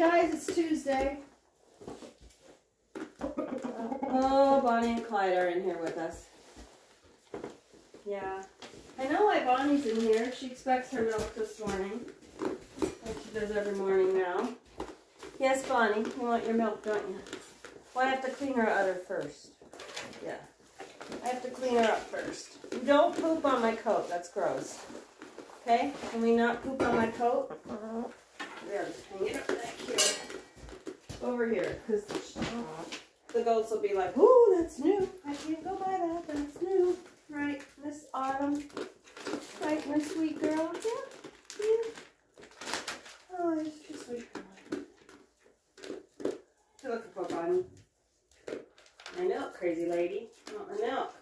guys, it's Tuesday. Oh, Bonnie and Clyde are in here with us. Yeah. I know why Bonnie's in here. She expects her milk this morning. Like she does every morning now. Yes, Bonnie, you want your milk, don't you? Well, I have to clean her udder first. Yeah. I have to clean her up first. Don't poop on my coat. That's gross. Okay? Can we not poop on my coat? Uh-huh. Over here. Because the goats will be like, ooh, that's new. I can't go by that. That's new. Right, Miss Autumn. Right, my sweet girl. Yeah, yeah. Oh, it's just sweet girl. You're looking for Bonnie. My milk, crazy lady. I want my milk.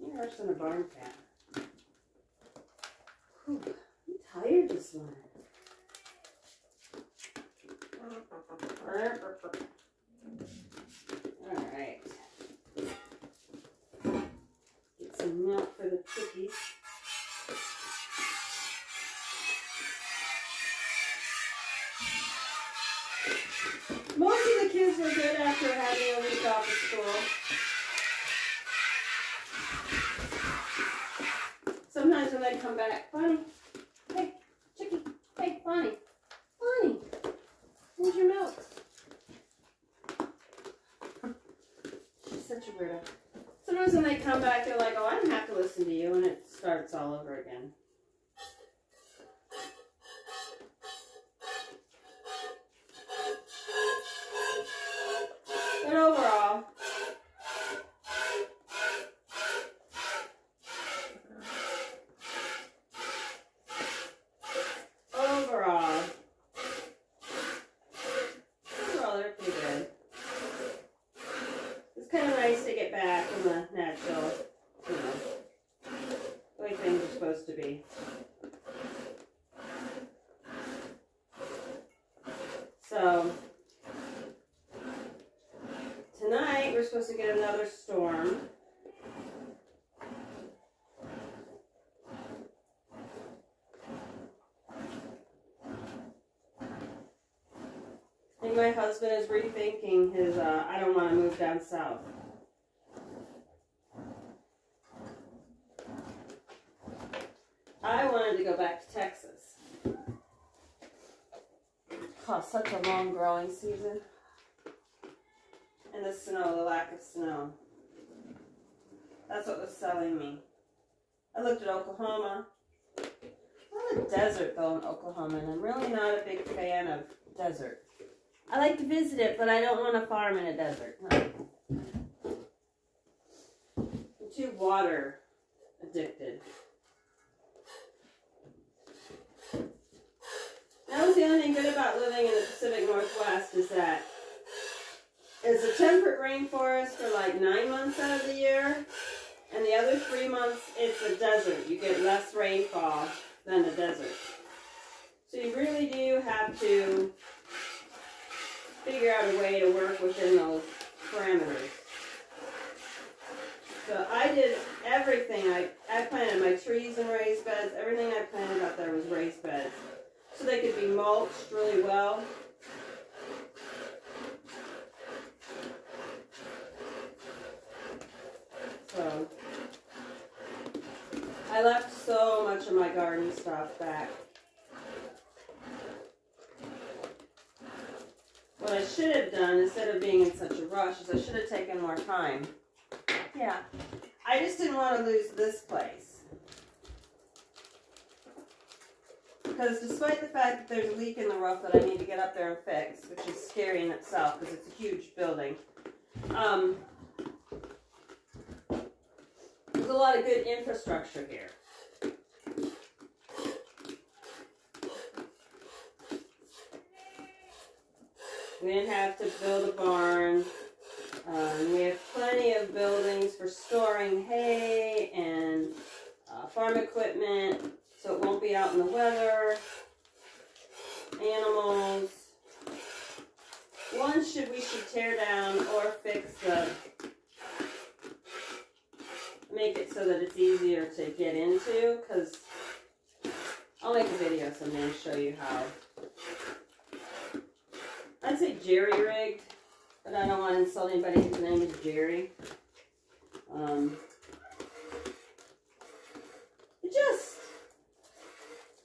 You're worse than a barn cat. Whew, I'm tired this morning. Alright. Get some milk for the chickies. Most of the kids were good after having a week off of school. Sometimes when they come back, Bonnie, hey, chickie, hey, Bonnie, Bonnie, where's your milk? She's such a weirdo. Sometimes when they come back, they're like, oh, I don't have to listen to you, and it starts all over again. But overall, overall, overall, they're pretty good. It's kind of nice to get back in the natural, you know, the way things are supposed to be. So, tonight we're to get another storm. I think my husband is rethinking his, uh, I don't want to move down south. I wanted to go back to Texas. Oh, such a long growing season. And the snow, the lack of snow. That's what was selling me. I looked at Oklahoma. A lot of desert though in Oklahoma, and I'm really not a big fan of desert. I like to visit it, but I don't want to farm in a desert. No. I'm too water addicted. That was the only thing good about living in the Pacific Northwest is that it's a temperate rainforest for like nine months out of the year, and the other three months it's a desert. You get less rainfall than a desert. So you really do have to figure out a way to work within those parameters. So I did everything. I, I planted my trees in raised beds. Everything I planted out there was raised beds. So they could be mulched really well. So I left so much of my garden stuff back. What I should have done, instead of being in such a rush, is I should have taken more time. Yeah. I just didn't want to lose this place. Because despite the fact that there's a leak in the roof that I need to get up there and fix, which is scary in itself because it's a huge building, um, there's a lot of good infrastructure here. Didn't have to build a barn. Um, we have plenty of buildings for storing hay and uh, farm equipment, so it won't be out in the weather. Animals. One should we should tear down or fix the make it so that it's easier to get into because I'll make a video someday and show you how to say jerry rigged, but I don't want to insult anybody whose name is Jerry. Um, just,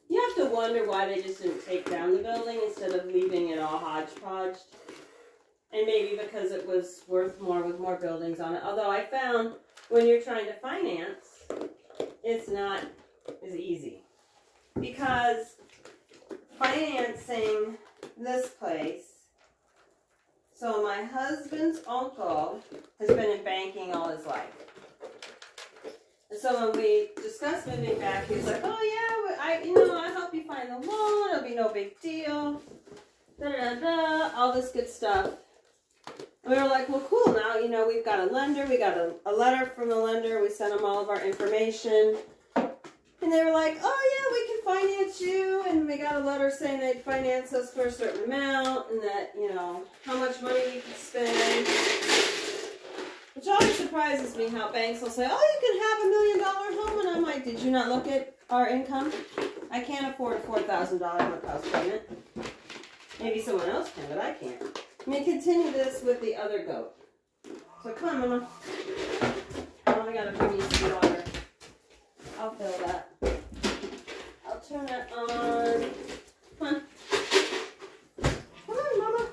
you have to wonder why they just didn't take down the building instead of leaving it all hodgepodge. And maybe because it was worth more with more buildings on it. Although I found when you're trying to finance, it's not as easy. Because financing this place, so my husband's uncle has been in banking all his life. And so when we discussed moving back, he was like, "Oh yeah, I, you know, I'll help you find the loan. It'll be no big deal." Da da da, all this good stuff. And we were like, "Well, cool. Now you know we've got a lender. We got a, a letter from the lender. We sent them all of our information." And they were like, "Oh finance you." And we got a letter saying they'd finance us for a certain amount, and that you know how much money we could spend. Which always surprises me how banks will say, "Oh, you can have a million dollar home," and I'm like, "Did you not look at our income? I can't afford a four thousand dollar house payment. Maybe someone else can, but I can't." Let me continue this with the other goat. So come, Mama. Oh, I gotta bring you some water. I'll fill that. Turn it on. Come on, Mama.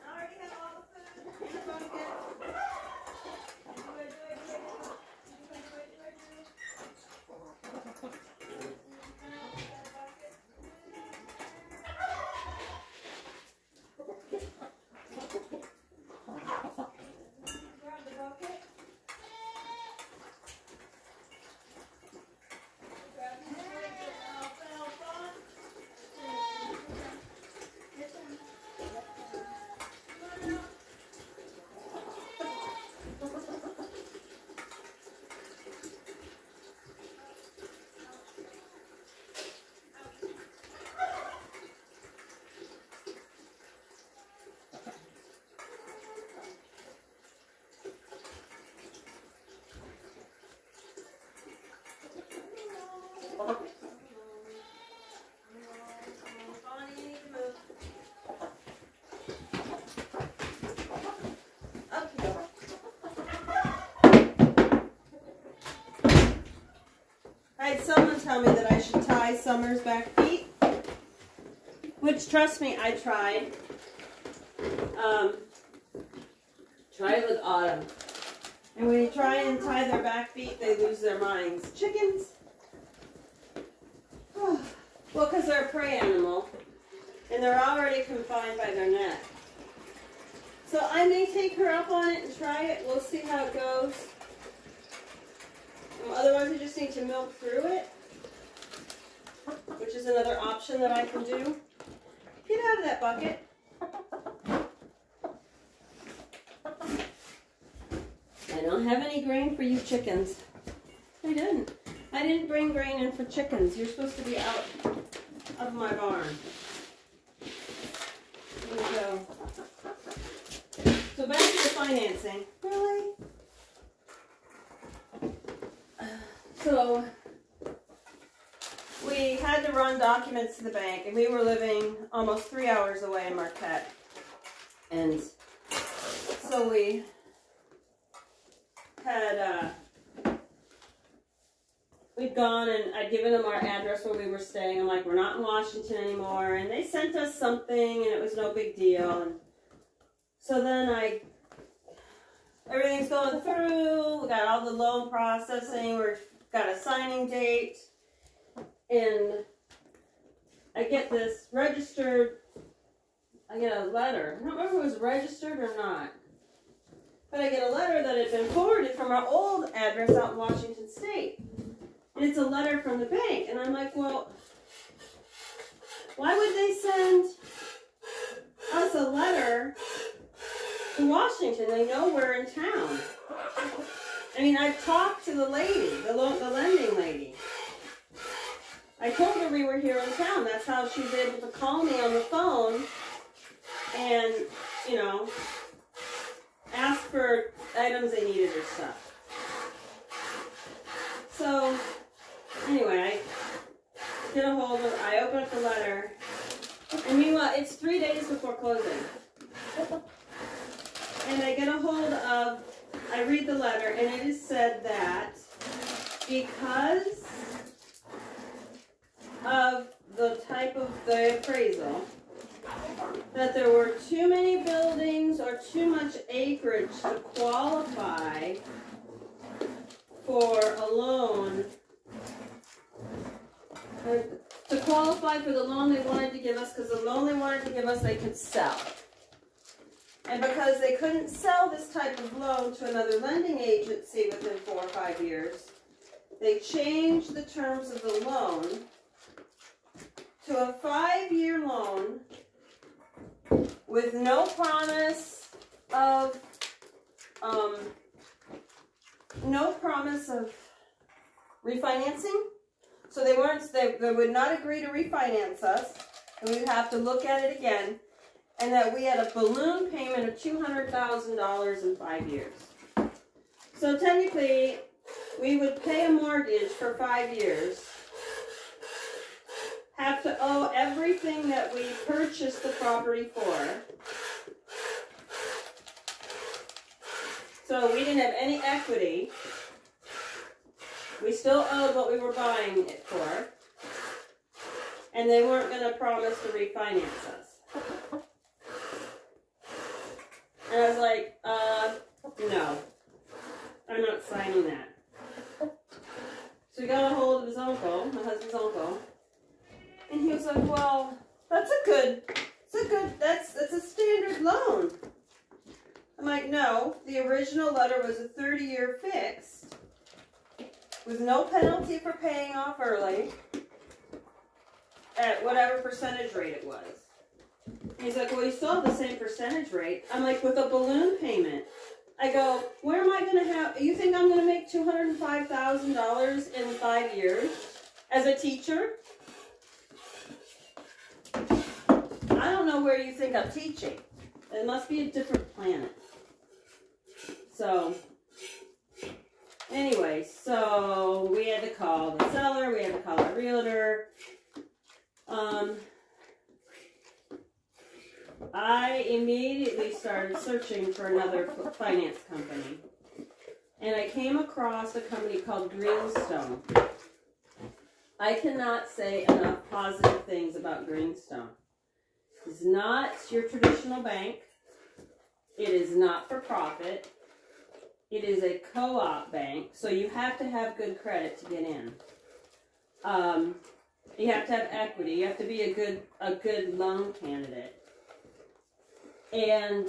I already have all the food in the bucket. Do I do it? Do I do it? Do I do it? Do I do it? Grab the bucket. Grab the bucket. I'll fill on. Bonnie, you need to move. Okay. I had someone tell me that I should tie Summer's back feet, which trust me, I tried. Um, try it with Autumn. And when you try and tie their back feet, they lose their minds. Chickens. well, because they're a prey animal, and they're already confined by their neck. So I may take her up on it and try it. We'll see how it goes. Um, otherwise, I just need to milk through it, which is another option that I can do. Get out of that bucket. I don't have any grain for you chickens. I didn't. I didn't bring grain in for chickens. You're supposed to be out of my barn. There you go. So back to the financing. Really? So we had to run documents to the bank, and we were living almost three hours away in Marquette. And so we had uh, we'd gone and I'd given them our address where we were staying. I'm like, we're not in Washington anymore, and they sent us something, and it was no big deal. And so then I, everything's going through. We got all the loan processing. We're got a signing date, and I get this registered. I get a letter. I don't remember if it was registered or not. But I get a letter that had been forwarded from our old address out in Washington State. And it's a letter from the bank. And I'm like, well, why would they send us a letter to Washington. They know we're in town. I mean, I've talked to the lady, the, the lending lady. I told her we were here in town. That's how she was able to call me on the phone and, you know, ask for items they needed or stuff. So, anyway, I get a hold of, I open up the letter, and meanwhile, it's three days before closing. And I get a hold of, I read the letter, and it is said that because of the type of the appraisal, that there were too many buildings or too much acreage to qualify for a loan. uh, To qualify for the loan they wanted to give us, because the loan they wanted to give us, they could sell. And because they couldn't sell this type of loan to another lending agency within four or five years, they changed the terms of the loan to a five-year loan with no promise of, um, no promise of refinancing. So they weren't, they, they would not agree to refinance us, and we'd have to look at it again, and that we had a balloon payment of two hundred thousand dollars in five years. So technically, we would pay a mortgage for five years, have to owe everything that we purchased the property for. So we didn't have any equity. We still owed what we were buying it for. And they weren't going to promise to refinance us. And I was like, uh, no. I'm not signing that. So we got a hold of his uncle, my husband's uncle, and he was like, "Well, that's a good, it's a good, that's that's a standard loan." I'm like, "No, the original letter was a 30-year fixed with no penalty for paying off early at whatever percentage rate it was." He's like, "Well, you still have the same percentage rate." I'm like, "With a balloon payment." I go, "Where am I going to have? You think I'm going to make two hundred and five thousand dollars in five years as a teacher?" I don't know where you think I'm teaching. It must be a different planet. So, anyway, so we had to call the seller, we had to call our realtor. Um, I immediately started searching for another finance company. And I came across a company called Greenstone. I cannot say enough positive things about Greenstone. It's not your traditional bank. It is not for profit. It is a co-op bank, so you have to have good credit to get in. Um, you have to have equity. You have to be a good a good loan candidate. And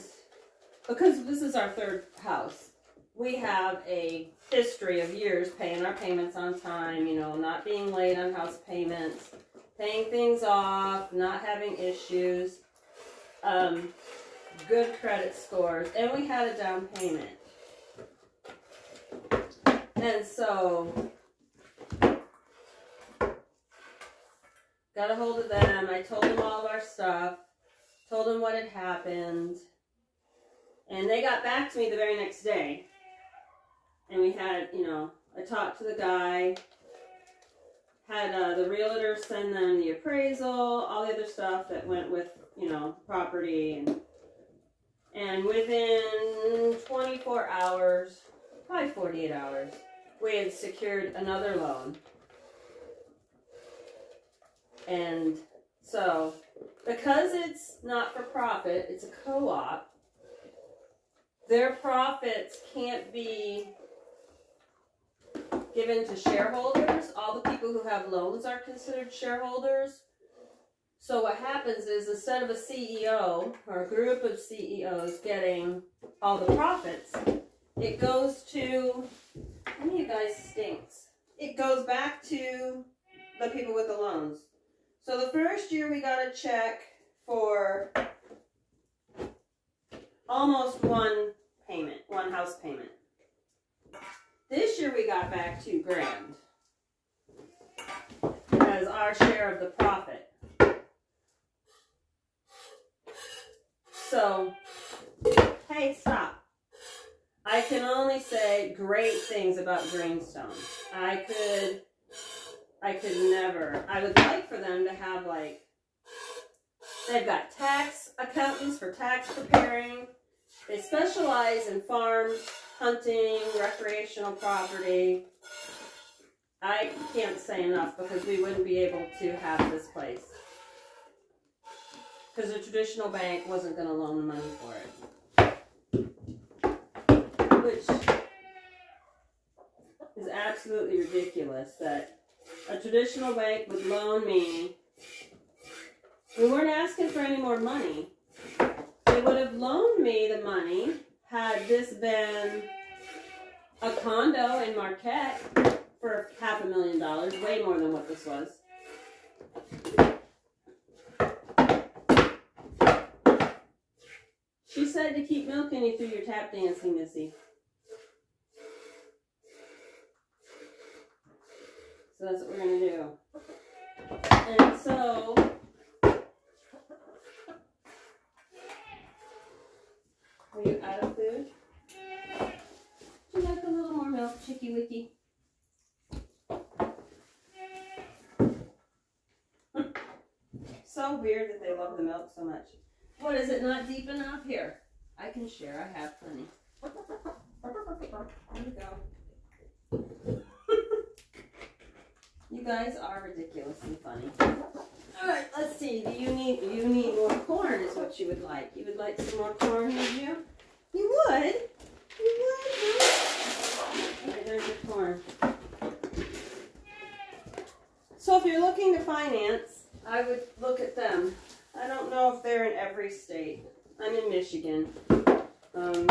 because this is our third house, we have a history of years paying our payments on time, you know, not being late on house payments, paying things off, not having issues, um, good credit scores, and we had a down payment. And so, got a hold of them. I told them all of our stuff, told them what had happened, and they got back to me the very next day. And we had, you know, I talked to the guy, had uh, the realtor send them the appraisal, all the other stuff that went with, you know, property, and and within 24 hours, probably 48 hours, we had secured another loan. And so, because it's not for profit, it's a co op, their profits can't be given to shareholders. All the people who have loans are considered shareholders. So what happens is instead of a CEO or a group of CEOs getting all the profits, it goes to one of you guys stinks. It goes back to the people with the loans. So the first year we got a check for almost one payment, one house payment. This year we got back two grand as our share of the profit. So, hey, stop. I can only say great things about Greenstone. I could, I could never. I would like for them to have like, they've got tax accountants for tax preparing. They specialize in farms, hunting, recreational property. I can't say enough because we wouldn't be able to have this place. Because the traditional bank wasn't going to loan the money for it. Which is absolutely ridiculous that a traditional bank would loan me. We weren't asking for any more money. They would have loaned me the money had this been a condo in Marquette for half a million dollars, way more than what this was. She said to keep milking you through your tap dancing, Missy. So that's what we're going to do. And so, are you out of food? Would you like a little more milk, Chicky Wicky? so weird that they love the milk so much. What is it not deep enough? Here, I can share. I have plenty. There you go. Guys are ridiculously funny. All right, let's see. Do you need you need more corn? Is what you would like. You would like some more corn, would you? You would. You would. Huh? There's your corn. So if you're looking to finance, I would look at them. I don't know if they're in every state. I'm in Michigan. Um,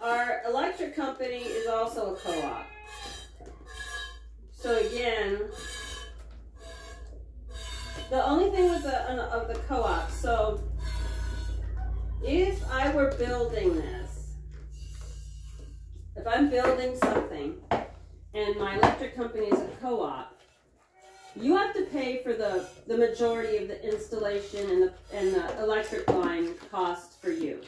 our electric company is also a co-op. So again, the only thing with the uh, of the co-op, so if I were building this, if I'm building something and my electric company is a co-op, you have to pay for the, the majority of the installation and the, and the electric line costs for you.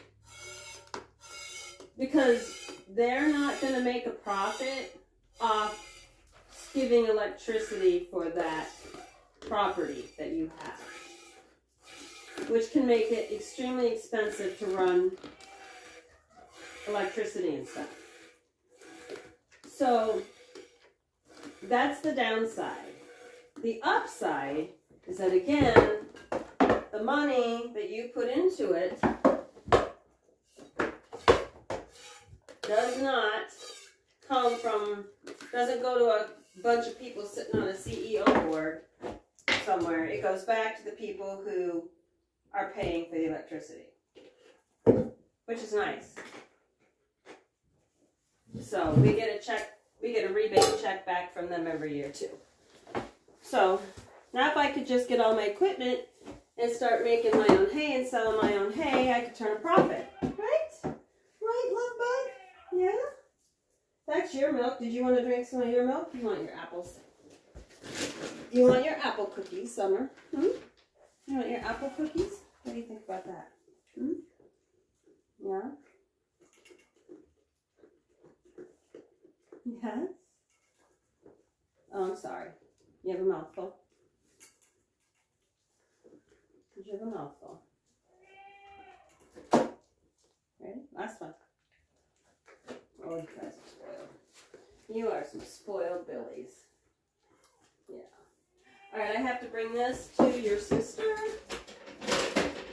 Because they're not going to make a profit off giving electricity for that property that you have. Which can make it extremely expensive to run electricity and stuff. So that's the downside. The upside is that again, the money that you put into it does not come from, doesn't go to a bunch of people sitting on a CEO board somewhere. It goes back to the people who are paying for the electricity, which is nice. So we get a check, we get a rebate check back from them every year too. So now if I could just get all my equipment and start making my own hay and selling my own hay, I could turn a profit. Right? Right, love bug? Yeah? That's your milk. Did you want to drink some of your milk? You want your apples? You want your apple cookies, Summer? Hmm? You want your apple cookies? What do you think about that? Hmm? Yeah? Yes? Oh, I'm sorry. You have a mouthful. Did you have a mouthful? Ready? Last one. Oh, you guys are spoiled. You are some spoiled billies. Yeah. Alright, I have to bring this to your sister.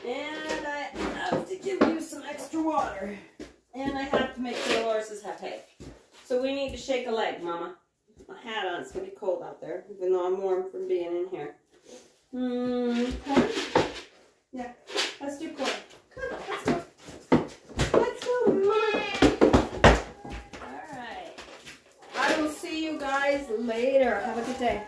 And I have to give you some extra water. And I have to make sure the horses have hay. So we need to shake a leg, Mama my hat on. It's going to be cold out there, even though I'm warm from being in here. Hmm? Yeah, let's do corn. Come on, let's go. Let's go, Mama. All right. I will see you guys later. Have a good day.